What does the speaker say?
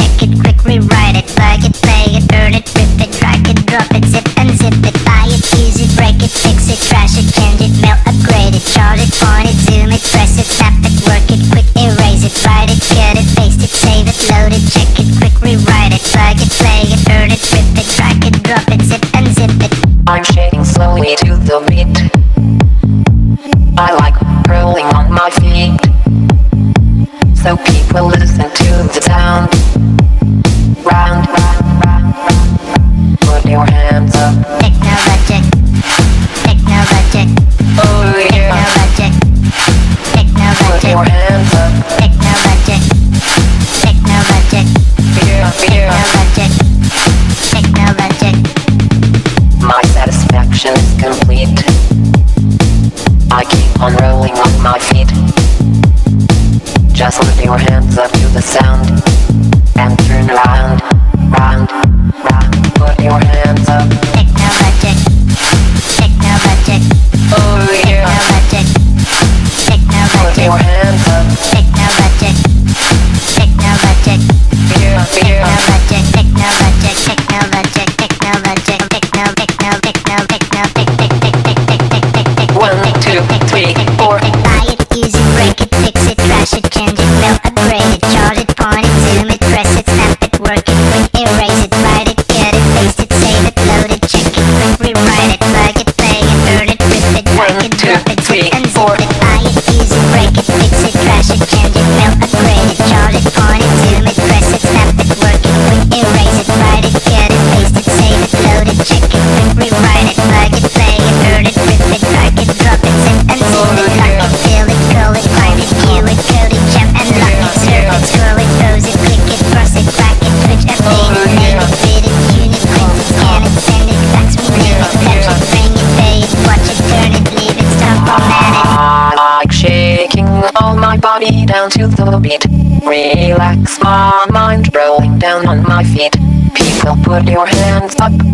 check it, quick rewrite it Plug it, play it, burn it, rip it, drag it, drop it Zip and zip it, buy it, use it, break it, fix it Trash it, change it, mail, upgrade it charge it, point it, zoom it, press it, tap it Work it, quick erase it, write it, cut it, paste it Save it, load it, check it, quick rewrite it Plug it, play it, burn it, rip it, drag it, drop it Zip and zip it. I'm shaking slowly to the beat. I like rolling on my feet. So people listen your hands up. Oh yeah. Put your hands up. Yeah. My satisfaction is complete. I keep on rolling on my feet. Just lift your hands up to the sound and turn around. Twitter, all my body down to the beat. Relax my mind, rolling down on my feet. People put your hands up,